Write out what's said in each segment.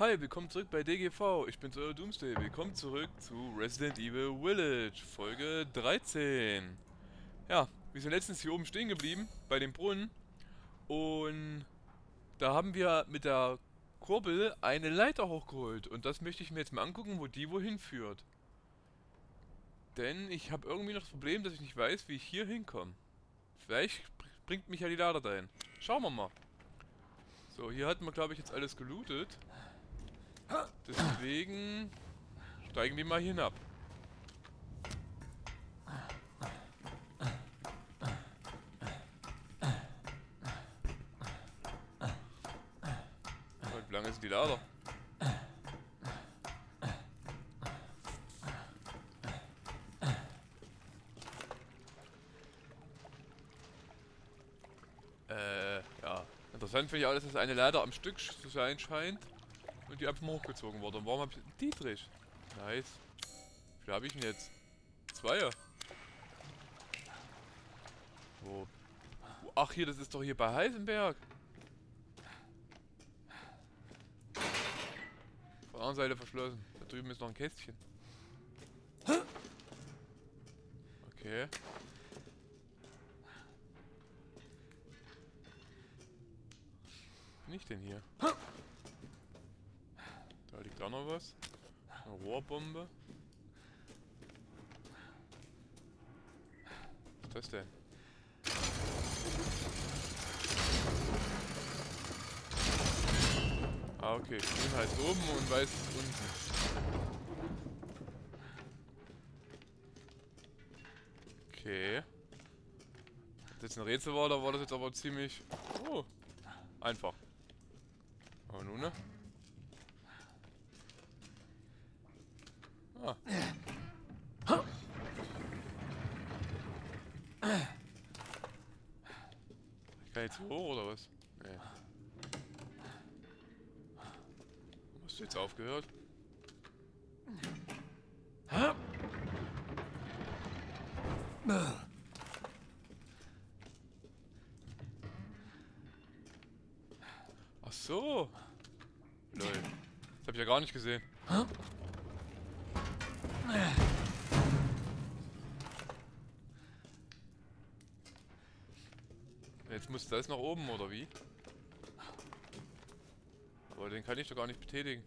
Hi, willkommen zurück bei DGV. Ich bin's euer Doomsday. Willkommen zurück zu Resident Evil Village, Folge 13. Ja, wir sind letztens hier oben stehen geblieben, bei dem Brunnen. Und da haben wir mit der Kurbel eine Leiter hochgeholt. Und das möchte ich mir jetzt mal angucken, wo die wohin führt. Denn ich habe irgendwie noch das Problem, dass ich nicht weiß, wie ich hier hinkomme. Vielleicht bringt mich ja die Leiter dahin. Schauen wir mal. So, hier hatten wir, glaube ich, jetzt alles gelootet. Deswegen steigen wir mal hinab. Und wie lange ist die Lader? Äh, ja. Interessant finde ich auch, dass es eine Leiter am Stück zu sein scheint. Und die einfach mal hochgezogen wurde. Und warum hab ich... Dietrich. Nice. Wie viel habe ich denn jetzt? Zweier. Wo? Ach hier, das ist doch hier bei Heisenberg. Von der anderen Seite verschlossen. Da drüben ist noch ein Kästchen. Okay. Bin ich denn hier? Da noch was. Eine Rohrbombe. Was ist das denn? Ah, okay. Grün heißt oben und weiß ist unten. Okay. Ob das jetzt ein Rätsel war, da war das jetzt aber ziemlich... Oh. Einfach. Aber nun, ne? Ah. Ich kann jetzt hoch oder was? Nee. Hast du jetzt aufgehört? Ach so. Lol. Das hab ich ja gar nicht gesehen. Jetzt muss das nach oben, oder wie? Aber den kann ich doch gar nicht betätigen.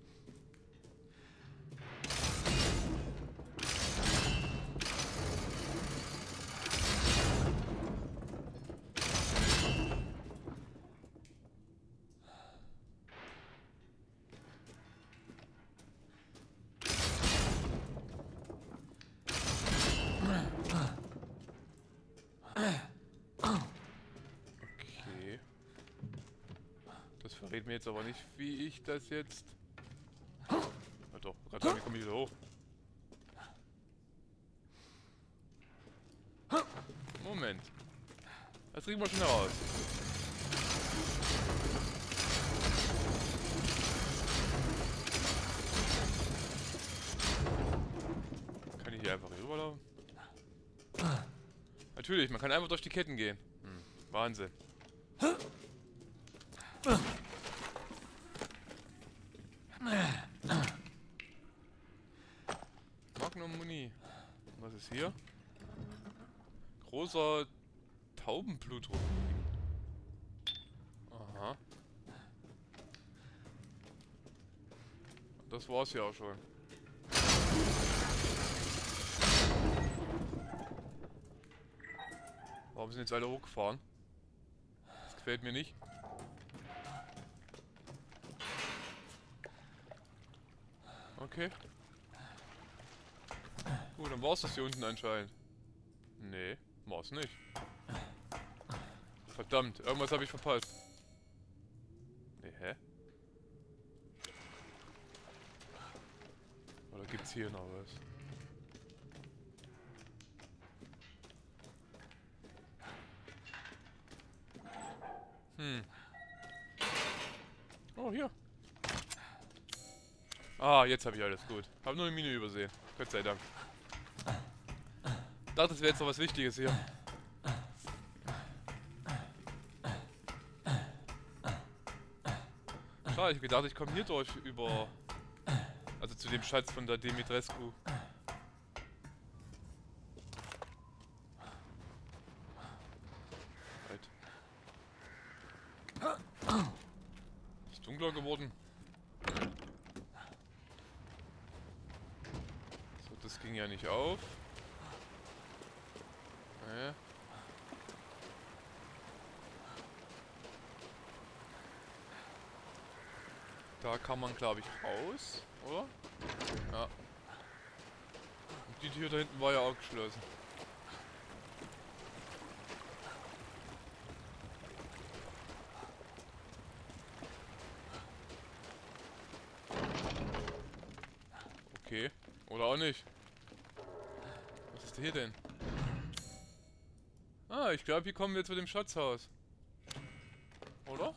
Jetzt aber nicht, wie ich das jetzt... Na doch, gerade wie komme ich wieder hoch? Moment. Das kriegen wir schnell raus. Kann ich hier einfach rüberlaufen? Natürlich, man kann einfach durch die Ketten gehen. Hm, Wahnsinn. Magnum Muni. Ist hier? Großer Taubenblutruf. Aha. Das war's ja auch schon. Warum sind jetzt alle hochgefahren? Das gefällt mir nicht. Okay. Gut, dann war's das hier unten anscheinend. Nee, war's nicht. Verdammt, irgendwas habe ich verpasst. Nee, hä? Oder gibt's hier noch was? Hm. Oh, hier. Ah, jetzt habe ich alles gut. Hab nur eine Mine übersehen. Gott sei Dank. Dachte, das wäre jetzt noch was Wichtiges hier. Klar, ich gedacht, ich komme hier durch über... Also zu dem Schatz von der Dimitrescu. Right. Ist dunkler geworden. So, das ging ja nicht auf. Nee. Kann man, glaube ich, raus, oder? Ja. Und die Tür da hinten war ja auch geschlossen. Okay. Oder auch nicht. Was ist hier denn? Ah, ich glaube, hier kommen wir zu dem Schatzhaus. Oder?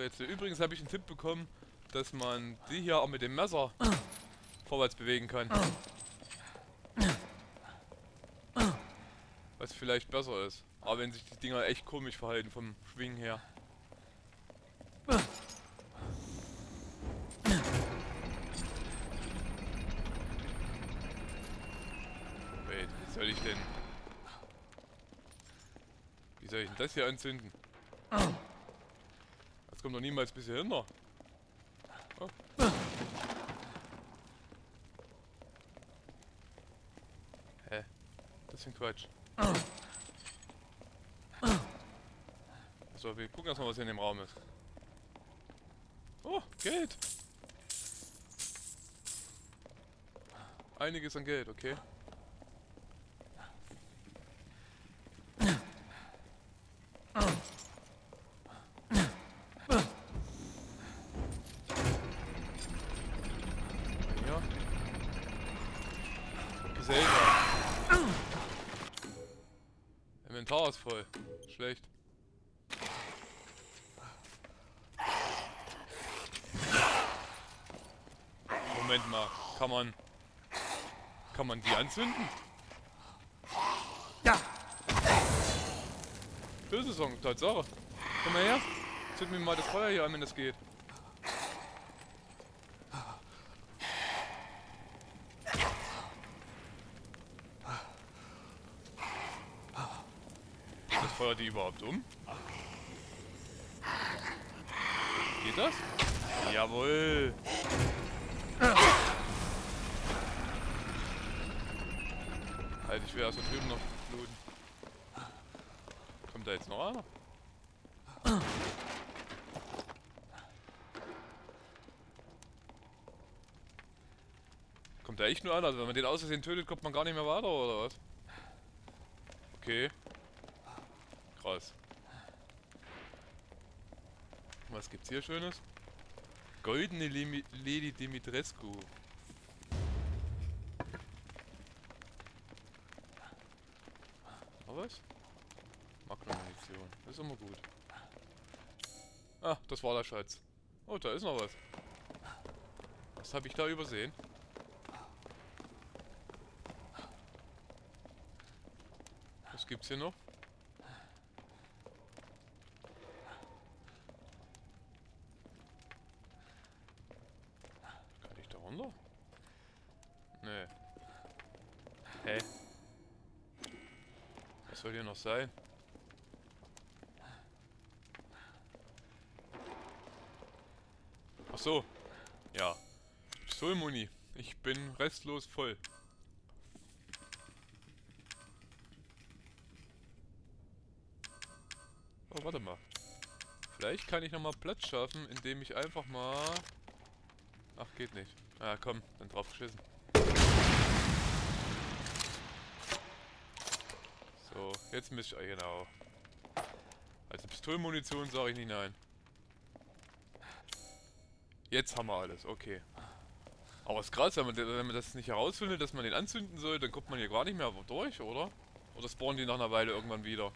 Feuerrätsel. Übrigens habe ich einen Tipp bekommen, dass man die hier auch mit dem Messer vorwärts bewegen kann. Was vielleicht besser ist. Aber wenn sich die Dinger echt komisch verhalten vom Schwingen her. Wait, wie soll ich denn... Wie soll ich denn das hier anzünden? Das kommt doch niemals bis hier hinter. Oh. Hä? Das ist Quatsch. So, wir gucken erstmal, was hier in dem Raum ist. Oh, Geld! Einiges an Geld, okay. Voll. Schlecht. Moment mal, kann man... Kann man die anzünden? Ja. Böse Song, Tatsache. Komm mal her. Zünd mir mal das Feuer hier an, wenn das geht. Feuer die überhaupt um? Geht das? Jawohl. Halt, ich will erst da drüben noch bluten. Kommt da jetzt noch einer? Kommt da echt nur einer? Also wenn man den aus Versehen tötet, kommt man gar nicht mehr weiter, oder was? Okay. Krass. Was gibt's hier Schönes? Goldene Limi Lady Dimitrescu. Noch was? Magnum-Munition. Ist immer gut. Ah, das war der Schatz. Oh, da ist noch was. Was habe ich da übersehen? Was gibt's hier noch? Kann ich da runter? Nee. Hä? Soll hier noch sein? Ach so. Ja. Pistolenmuni. Ich bin restlos voll. Oh, warte mal. Vielleicht kann ich nochmal Platz schaffen, indem ich einfach mal... Ach, geht nicht. Ah, komm, dann drauf So, jetzt ich... ah, Genau. Also Pistolenmunition sage ich nicht nein. Jetzt haben wir alles, okay. Aber ist krass, wenn man, wenn man das nicht herausfindet, dass man den anzünden soll, dann kommt man hier gar nicht mehr durch, oder? Oder spawnen die nach einer Weile irgendwann wieder?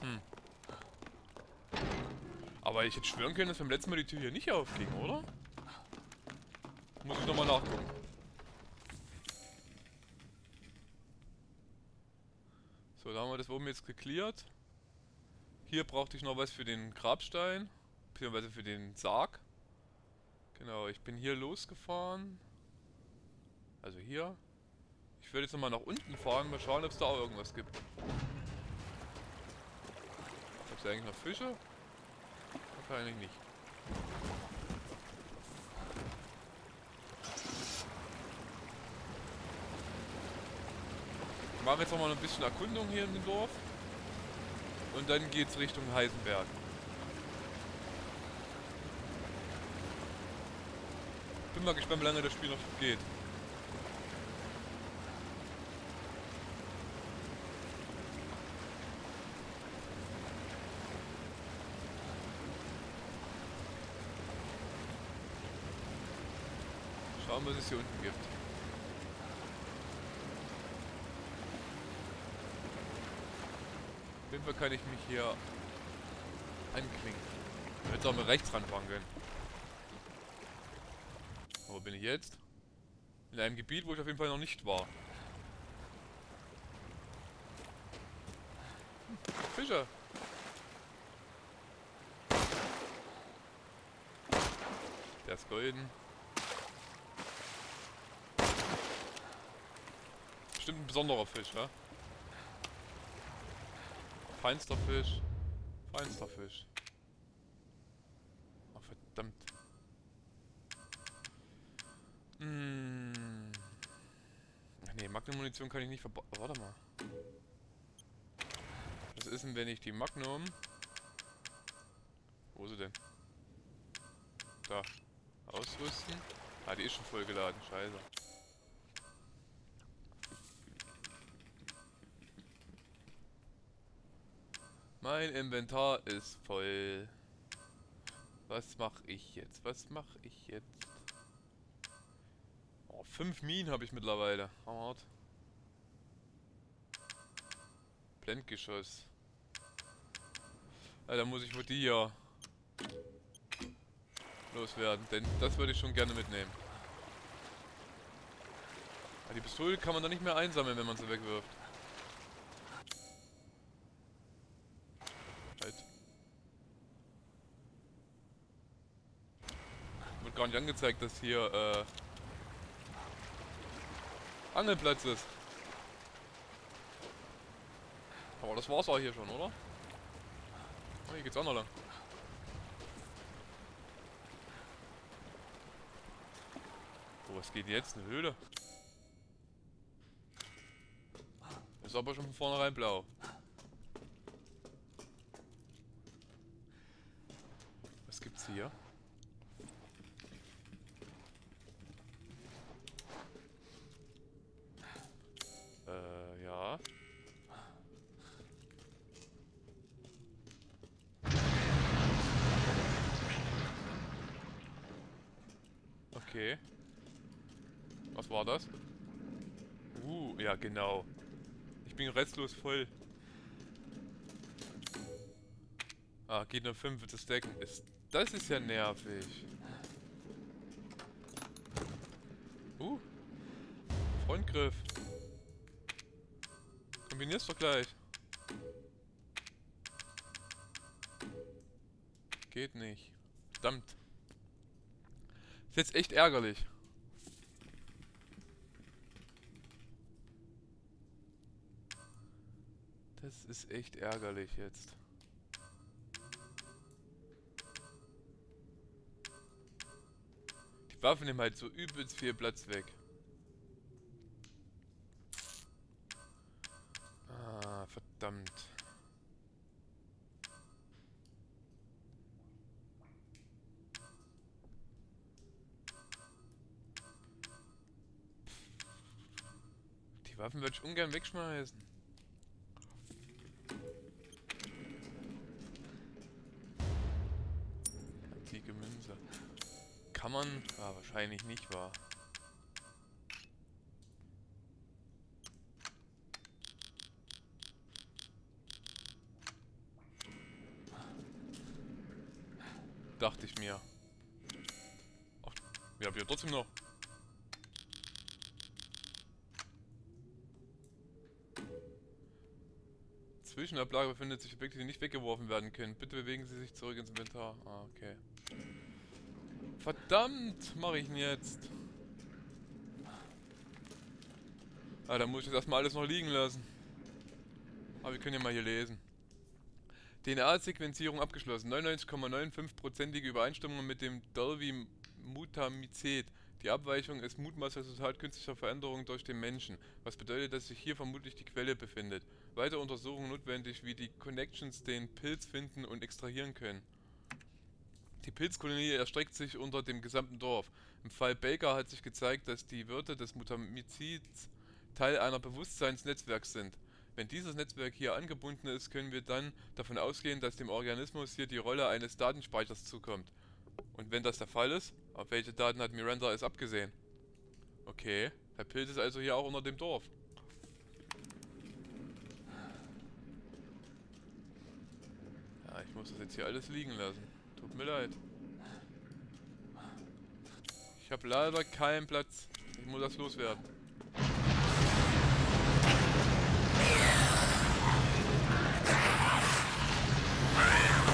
Hm. Aber ich hätte schwören können, dass beim letzten Mal die Tür hier nicht aufging, oder? Muss ich nochmal nachgucken. Oben jetzt geklärt. Hier brauchte ich noch was für den Grabstein. Beziehungsweise für den Sarg. Genau, ich bin hier losgefahren. Also hier. Ich werde jetzt nochmal nach unten fahren, mal schauen, ob es da auch irgendwas gibt. Gibt es eigentlich noch Fische? Wahrscheinlich nicht. Wir machen jetzt nochmal ein bisschen Erkundung hier in dem Dorf. Und dann geht's Richtung Heisenberg. Bin mal gespannt, wie lange das Spiel noch geht. Schauen, was es hier unten gibt. Jeden Fall kann ich mich hier anklinken. Ich hätte auch mal rechts ranfahren können. Wo bin ich jetzt? In einem Gebiet, wo ich auf jeden Fall noch nicht war. Fische. Der ist golden. Bestimmt ein besonderer Fisch, ja? Feinster Fisch. Feinster Fisch. Ach, verdammt. Ach nee, Magnum-Munition kann ich nicht verbauen. Warte mal. Was ist denn, wenn ich die Magnum... Wo ist sie denn? Da. Ausrüsten. Ah, die ist schon voll geladen. Scheiße. Mein Inventar ist voll. Was mache ich jetzt? Was mache ich jetzt? Oh, fünf Minen habe ich mittlerweile. Hart. Blendgeschoss. Ja, da muss ich wohl die hier loswerden, denn das würde ich schon gerne mitnehmen. Ja, die Pistole kann man da nicht mehr einsammeln, wenn man sie wegwirft. gar nicht angezeigt, dass hier äh, Angelplatz ist. Aber das war's auch hier schon, oder? Oh, hier geht's auch noch lang. Oh, was geht jetzt? Eine Höhle? Ist aber schon von vornherein blau. Was gibt's hier? Okay. Was war das? Uh, ja genau. Restlos voll. Ah, geht nur 5 das Decken. Ist, das ist ja nervig. Uh. Frontgriff. Kombinierst doch gleich. Geht nicht. Verdammt. Ist jetzt echt ärgerlich. Das ist echt ärgerlich jetzt. Die Waffen nehmen halt so übelst viel Platz weg. Ah, verdammt. Waffen würde ich ungern wegschmeißen. Kann man? Ah, wahrscheinlich nicht, wahr? Dachte ich mir. Ach, wir haben ja trotzdem noch. Zwischenablage befindet sich Objekte, die nicht weggeworfen werden können. Bitte bewegen Sie sich zurück ins Inventar. Ah, okay. Verdammt, mache ich denn jetzt? Ah, dann muss ich das erstmal alles noch liegen lassen. Aber wir können ja mal hier lesen. DNA-Sequenzierung abgeschlossen. 99,95%ige Übereinstimmung mit dem Dolby Mutamizet. Die Abweichung ist mutmaßlich Resultat künstlicher Veränderungen durch den Menschen, was bedeutet, dass sich hier vermutlich die Quelle befindet. Weitere Untersuchungen notwendig, wie die Connections den Pilz finden und extrahieren können. Die Pilzkolonie erstreckt sich unter dem gesamten Dorf. Im Fall Baker hat sich gezeigt, dass die Wirte des Mutamizids Teil einer Bewusstseinsnetzwerks sind. Wenn dieses Netzwerk hier angebunden ist, können wir dann davon ausgehen, dass dem Organismus hier die Rolle eines Datenspeichers zukommt. Und wenn das der Fall ist, auf welche Daten hat Miranda es abgesehen? Okay, der Pilz ist also hier auch unter dem Dorf. Ja, ich muss das jetzt hier alles liegen lassen. Tut mir leid. Ich habe leider keinen Platz. Ich muss das loswerden.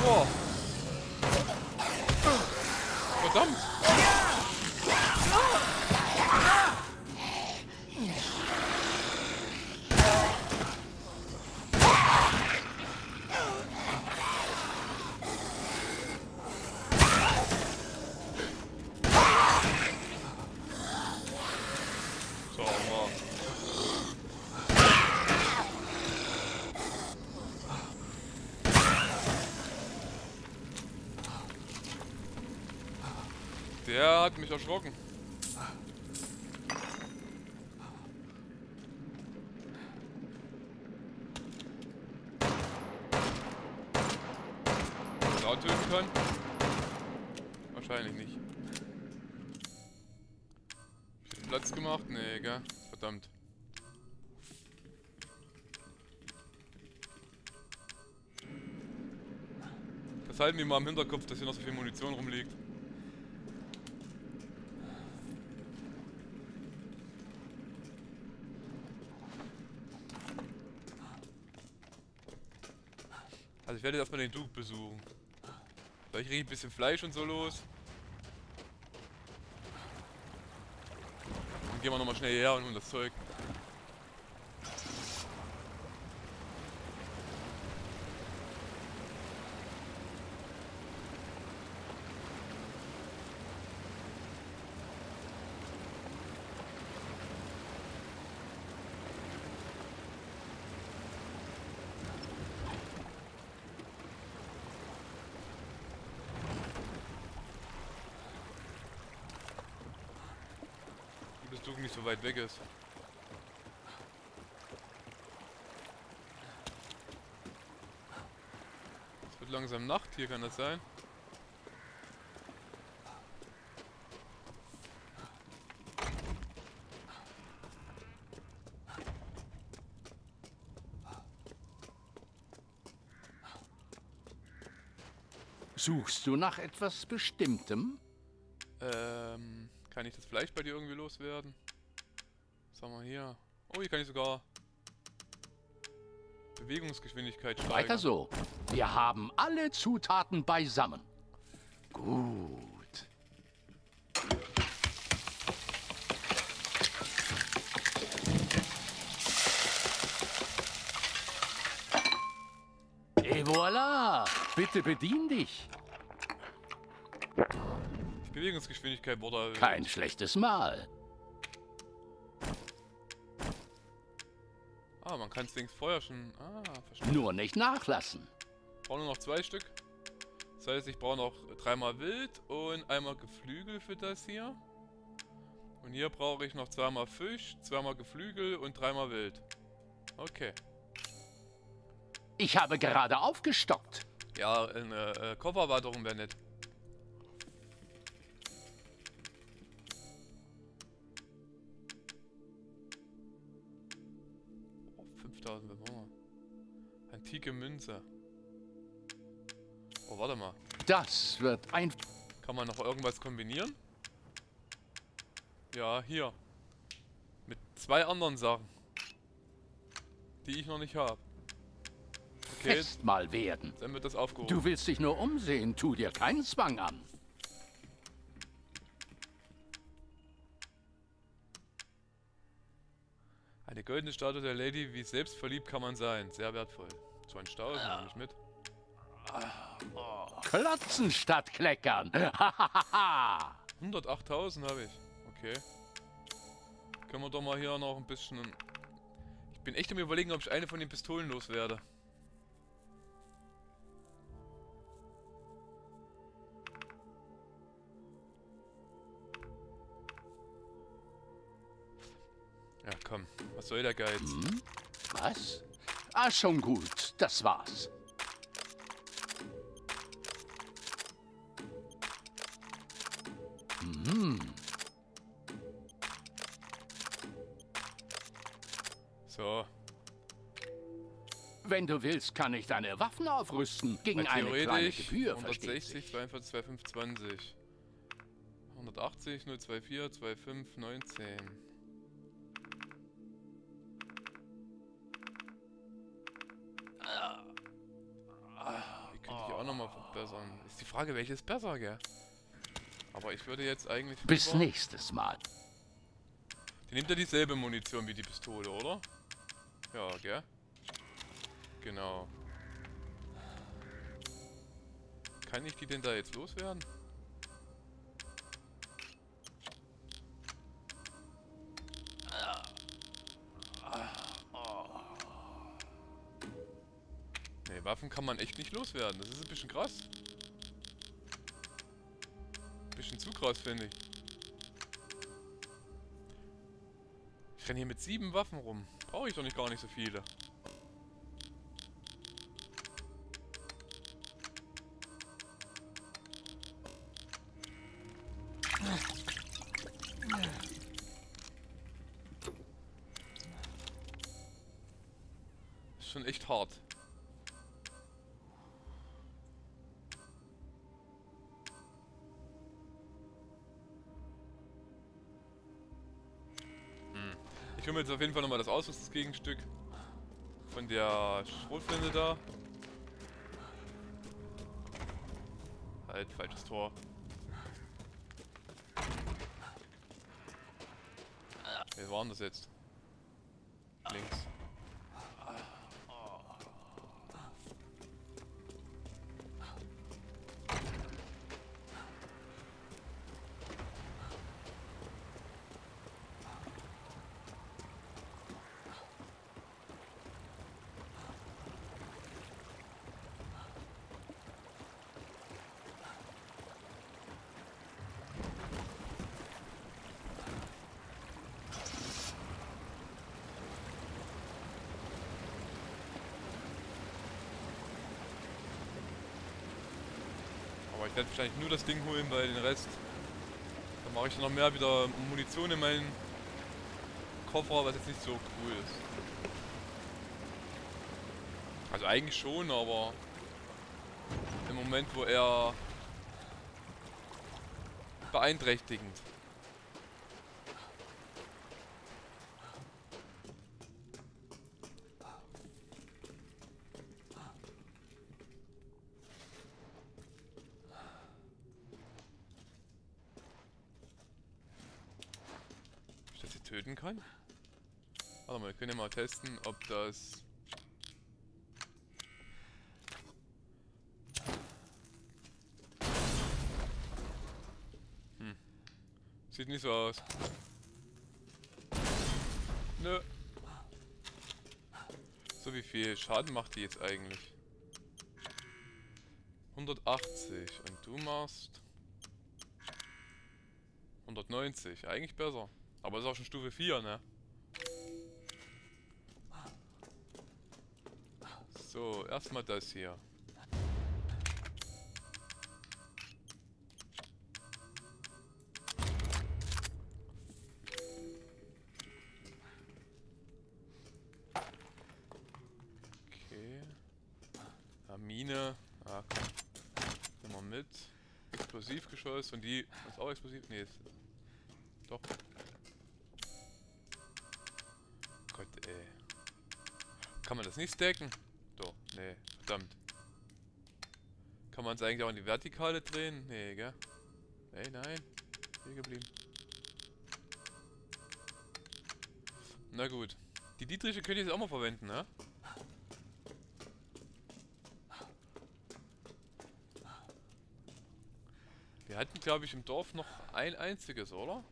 Oh. Verdammt! Sauber. Der hat mich erschrocken. Da töten kann? Wahrscheinlich nicht. Platz gemacht? Nee, gell? Verdammt. Das halten wir mal im Hinterkopf, dass hier noch so viel Munition rumliegt. Werde erstmal den Duke besuchen. Vielleicht kriege ich ein bisschen Fleisch und so los. Dann gehen wir nochmal schnell her und holen das Zeug. Duke nicht so weit weg ist. Es wird langsam Nacht hier, kann das sein? Suchst du nach etwas Bestimmtem? Kann ich das Fleisch bei dir irgendwie loswerden? Was haben wir hier? Oh, hier kann ich sogar Bewegungsgeschwindigkeit steigern. Weiter so. Wir haben alle Zutaten beisammen. Gut. Et voilà! Bitte bedien dich. Bewegungsgeschwindigkeit wurde erhöht. Kein schlechtes Mal. Ah, man kann es links vorher schon... Ah, verstehe. Nur nicht nachlassen. brauche nur noch zwei Stück. Das heißt, ich brauche noch dreimal Wild und einmal Geflügel für das hier. Und hier brauche ich noch zweimal Fisch, zweimal Geflügel und dreimal Wild. Okay. Ich habe gerade aufgestockt. Ja, eine äh, Koffererweiterung wäre nett. Oh, 5000 Bewohner. Antike Münze. Oh, warte mal. Das wird ein... Kann man noch irgendwas kombinieren? Ja, hier. Mit zwei anderen Sachen. Die ich noch nicht habe. Okay, Festmahl werden. dann wird das aufgehoben. Du willst dich nur umsehen, tu dir keinen Zwang an. Goldene Statue der Lady, wie selbstverliebt kann man sein. Sehr wertvoll. 20.000, nehme ich mit. Klotzen statt kleckern. Hahaha. 108.000 habe ich. Okay. Können wir doch mal hier noch ein bisschen... Ich bin echt am überlegen, ob ich eine von den Pistolen loswerde. Ja, komm. Was soll der Geiz? Was? Ah, schon gut. Das war's. So. Wenn du willst, kann ich deine Waffen aufrüsten. Gegen Weil eine kleine Gebühr, versteht 160, sich. 42, 2520. 180, 024, 25, 19. Frage, welches besser, gell? Aber ich würde jetzt eigentlich... Bis nächstes Mal. Die nimmt ja dieselbe Munition wie die Pistole, oder? Ja, gell? Genau. Kann ich die denn da jetzt loswerden? Ne, Waffen kann man echt nicht loswerden. Das ist ein bisschen krass. Krass, finde ich. Ich renne hier mit sieben Waffen rum. Brauche ich doch nicht gar nicht so viele. Jetzt auf jeden Fall nochmal das Ausrüstungsgegenstück von der Schrotflinte da. Halt, falsches Tor. Wer war denn das jetzt? Links. Aber ich werde wahrscheinlich nur das Ding holen, weil den Rest. Dann mache ich dann noch mehr wieder Munition in meinen Koffer, was jetzt nicht so cool ist. Also eigentlich schon, aber im Moment, wo er beeinträchtigend. Ob ich das hier töten kann? Warte mal, wir können mal testen, ob das... Hm. Sieht nicht so aus. Nö. So, wie viel Schaden macht die jetzt eigentlich? 180 und du machst 190, eigentlich besser. Aber ist auch schon Stufe 4, ne? So, erstmal das hier. Okay. Ja, Mine. Ah, komm. Nimm mal mit. Explosivgeschoss und die. Ist auch explosiv? Nee, ist. Doch. Gott, ey. Kann man das nicht stacken? Verdammt. Kann man es eigentlich auch in die Vertikale drehen? Nee, gell? Ey, nein. Hier geblieben. Na gut. Die Dietriche könnte ich jetzt auch mal verwenden, ne? Wir hatten, glaube ich, im Dorf noch ein einziges, oder?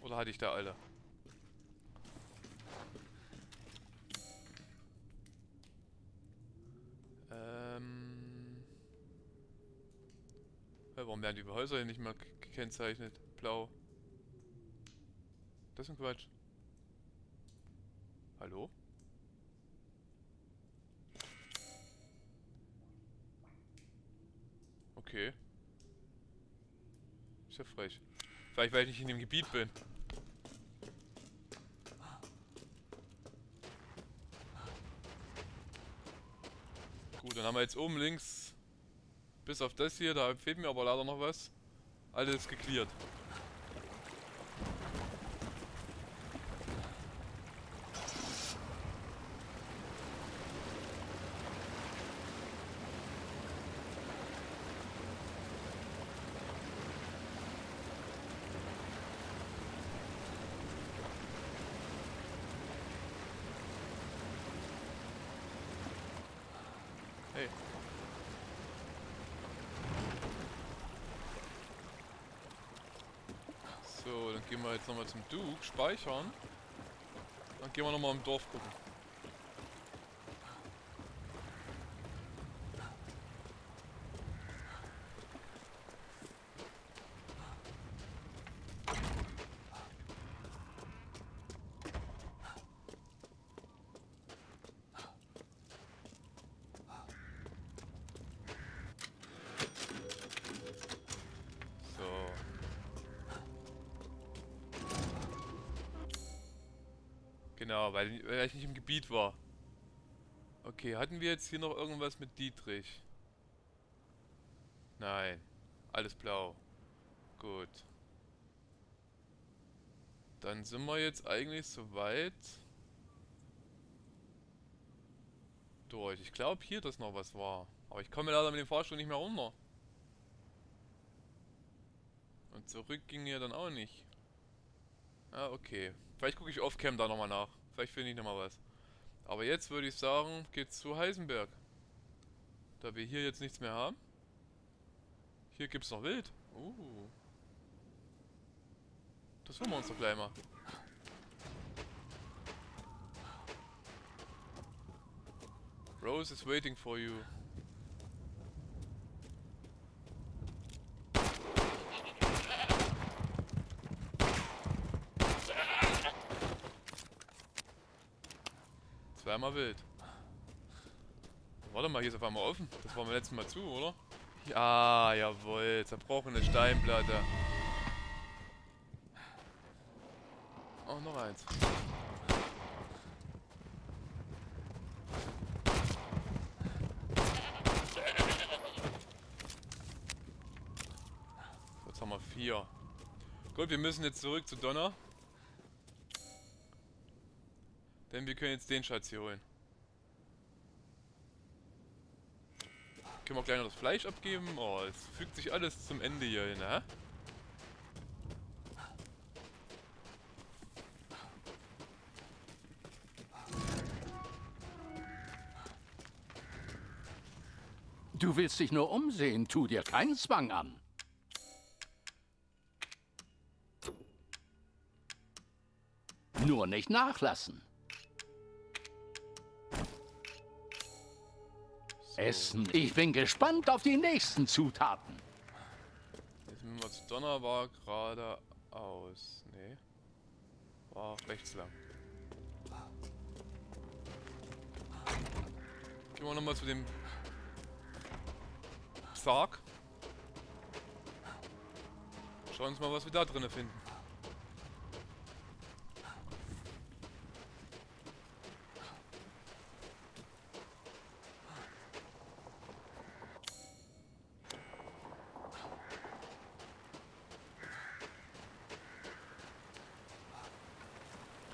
Oder hatte ich da alle? Werden die Häuser hier nicht mehr gekennzeichnet? Blau. Das ist ein Quatsch. Hallo? Okay. Ist ja frech. Vielleicht, weil ich nicht in dem Gebiet bin. Gut, dann haben wir jetzt oben links, bis auf das hier, da fehlt mir aber leider noch was, alles geklärt. Hey. So, dann gehen wir jetzt nochmal zum Duke, speichern. Dann gehen wir nochmal im Dorf gucken. Genau, weil, weil ich nicht im Gebiet war. Okay, hatten wir jetzt hier noch irgendwas mit Dietrich? Nein. Alles blau. Gut. Dann sind wir jetzt eigentlich soweit durch. Ich glaube hier, dass noch was war. Aber ich komme leider mit dem Fahrstuhl nicht mehr runter. Und zurück ging ja dann auch nicht. Ah, okay. Vielleicht gucke ich off-cam da nochmal nach. Vielleicht finde ich nochmal was. Aber jetzt würde ich sagen, geht's zu Heisenberg. Da wir hier jetzt nichts mehr haben. Hier gibt's noch Wild. Uh. Das holen wir uns doch gleich mal. Rose is waiting for you. Zweimal wild. Warte mal, hier ist auf einmal offen. Das war beim letzten Mal zu, oder? Ja, jawohl. Zerbrochene Steinplatte. Oh, noch eins. Jetzt haben wir vier. Gut, wir müssen jetzt zurück zu Donner. Denn wir können jetzt den Schatz hier holen. Können wir gleich noch das Fleisch abgeben? Oh, es fügt sich alles zum Ende hier hin, hä? Du willst dich nur umsehen, tu dir keinen Zwang an. Nur nicht nachlassen. Essen. Ich bin gespannt auf die nächsten Zutaten. Jetzt müssen wir zu Donner, war geradeaus. Nee. War rechts lang. Gehen wir nochmal zu dem Sarg. Schauen uns mal, was wir da drinnen finden.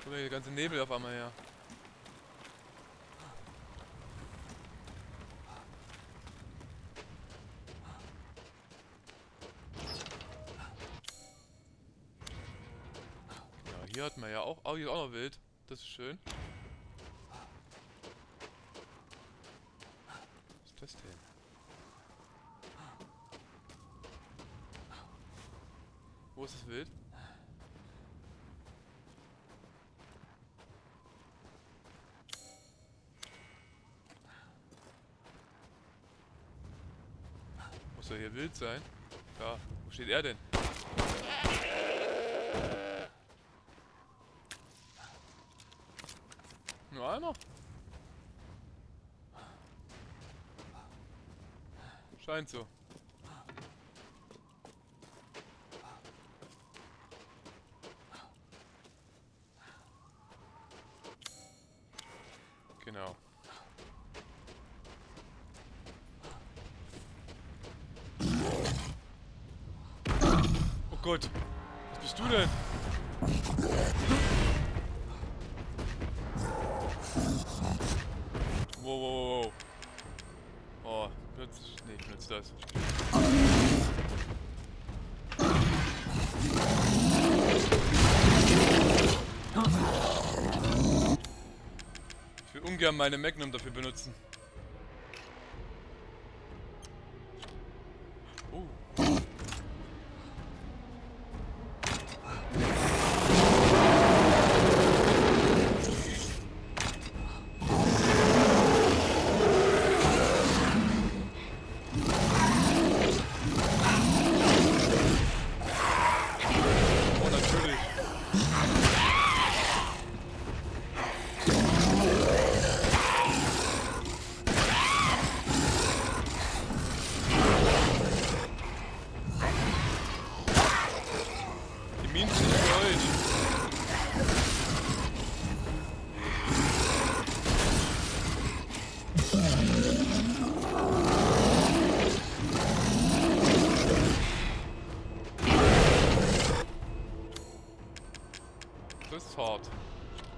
Guck mal, der ganze Nebel auf einmal her. Ja, hier hat man ja auch... Oh, hier ist auch noch wild. Das ist schön. Was ist das denn? Wo ist das Wild? Wild sein. Da, wo steht er denn? Nur einer? Scheint so. Genau. Gott. Was bist du denn? Wow, wow, wow. Oh, benutze... Nee, ich benutze das. Ich will ungern meine Magnum dafür benutzen.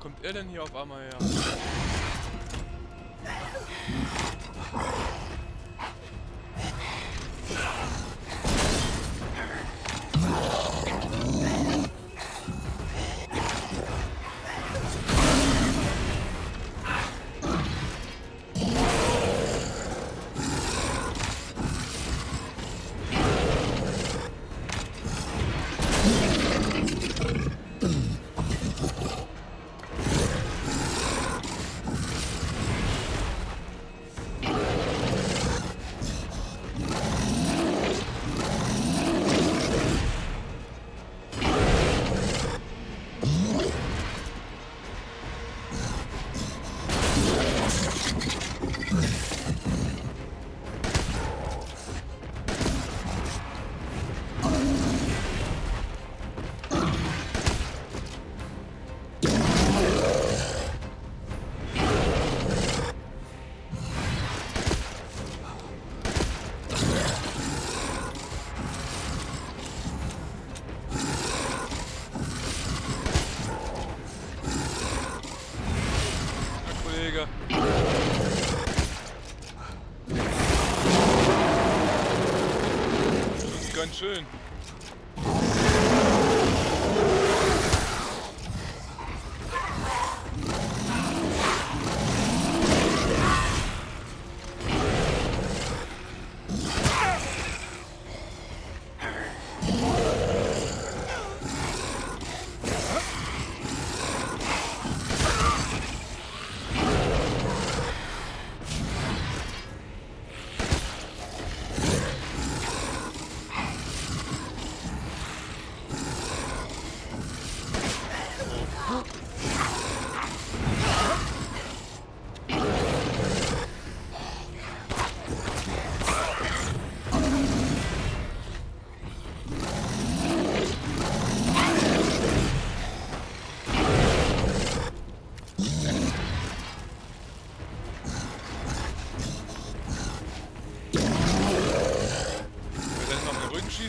Kommt er denn hier auf einmal her? Schön.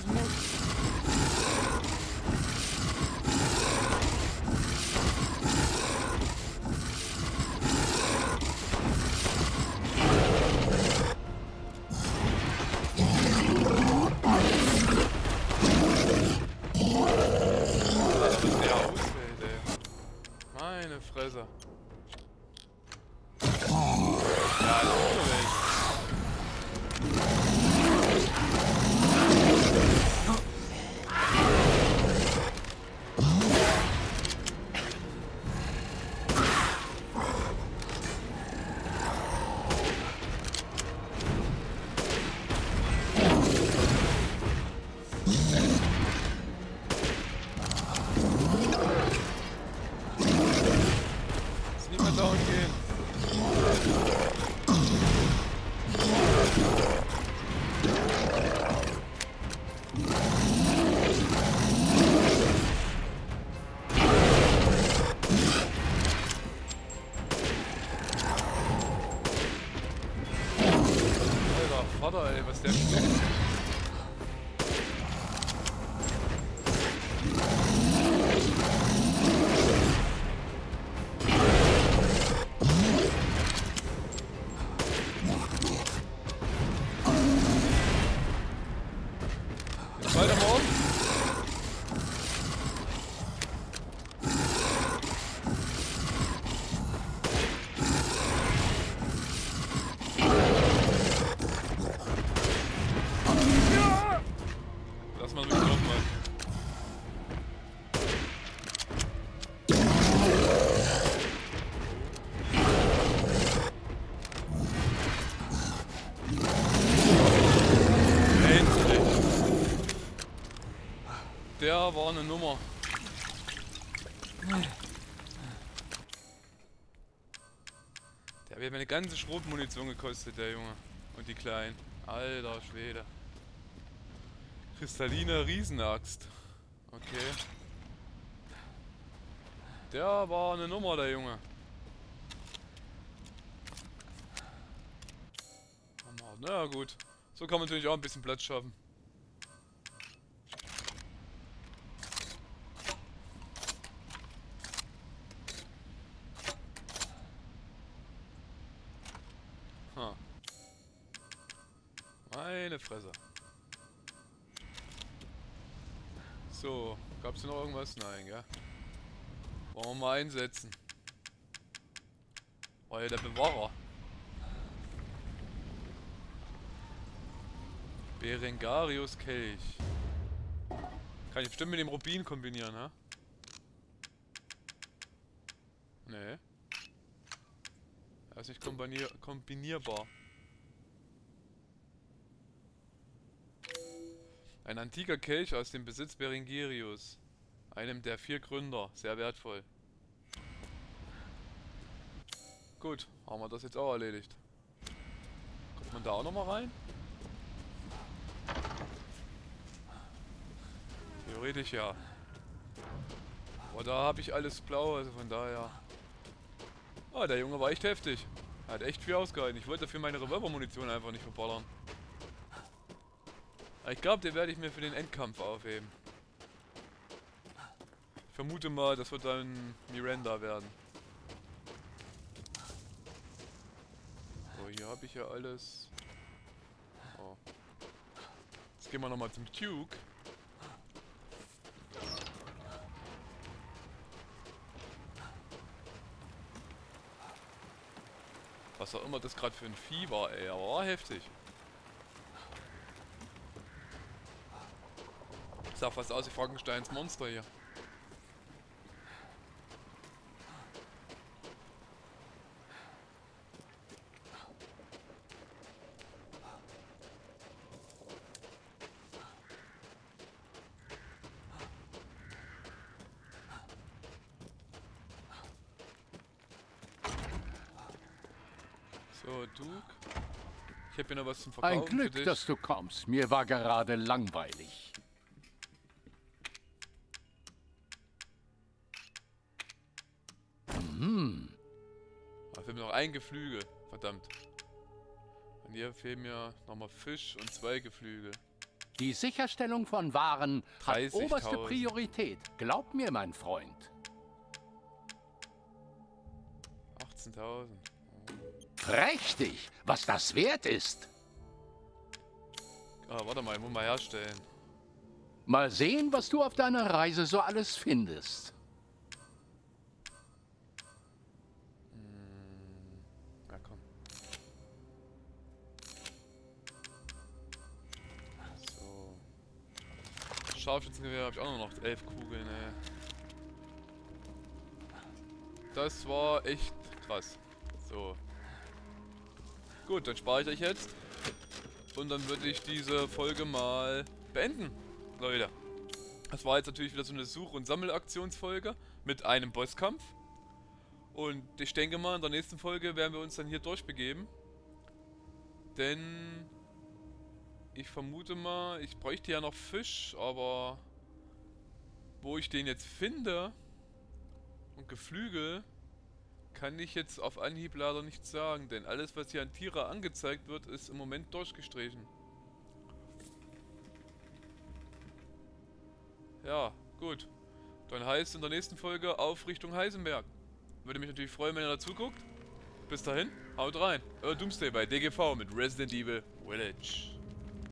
Nope. step. War eine Nummer. Der hat mir eine ganze Schrotmunition gekostet, der Junge. Und die Kleinen. Alter Schwede. Kristalline Riesenaxt. Okay. Der war eine Nummer, der Junge. Na ja, gut. So kann man natürlich auch ein bisschen Platz schaffen. Ha. Fresse. So, gab's hier noch irgendwas? Nein, gell? Wollen wir mal einsetzen. Oh ja, der Bewahrer. Berengarius Kelch. Kann ich bestimmt mit dem Rubin kombinieren, ha? Nee. Er ist nicht kombinier kombinierbar. Ein antiker Kelch aus dem Besitz Berengarius. Einem der vier Gründer. Sehr wertvoll. Gut, haben wir das jetzt auch erledigt. Kommt man da auch nochmal rein? Theoretisch ja. Aber da habe ich alles blau, also von daher. Ah, der Junge war echt heftig. Er hat echt viel ausgehalten. Ich wollte dafür meine Revolver-Munition einfach nicht verballern. Ich glaube, den werde ich mir für den Endkampf aufheben. Ich vermute mal, das wird dann Miranda werden. So, hier habe ich ja alles. Oh. Jetzt gehen wir nochmal zum Duke. Was auch immer das gerade für ein Vieh war, ey, aber heftig. Sah fast aus wie Frankensteins Monster hier. So, Duke. Ich habe hier noch was zum Verkaufen Ein Glück, dass du kommst. Mir war gerade langweilig. Geflügel. Verdammt. Und hier fehlen mir nochmal Fisch und zwei Geflügel. Die Sicherstellung von Waren hat 30.000. oberste Priorität. Glaub mir, mein Freund. 18.000. Prächtig, was das wert ist. Ah, warte mal, ich muss mal herstellen. Mal sehen, was du auf deiner Reise so alles findest. Scharfschützengewehr habe ich auch noch elf Kugeln, ey. Das war echt krass. So. Gut, dann spare ich euch jetzt. Und dann würde ich diese Folge mal beenden, Leute. Das war jetzt natürlich wieder so eine Such- und Sammelaktionsfolge mit einem Bosskampf. Und ich denke mal, in der nächsten Folge werden wir uns dann hier durchbegeben. Denn ich vermute mal, ich bräuchte ja noch Fisch, aber wo ich den jetzt finde und Geflügel, kann ich jetzt auf Anhieb leider nicht sagen, denn alles, was hier an Tiere angezeigt wird, ist im Moment durchgestrichen. Ja, gut. Dann heißt in der nächsten Folge auf Richtung Heisenberg. Würde mich natürlich freuen, wenn ihr dazu guckt. Bis dahin, haut rein. Euer Doomsday bei DGV mit Resident Evil Village.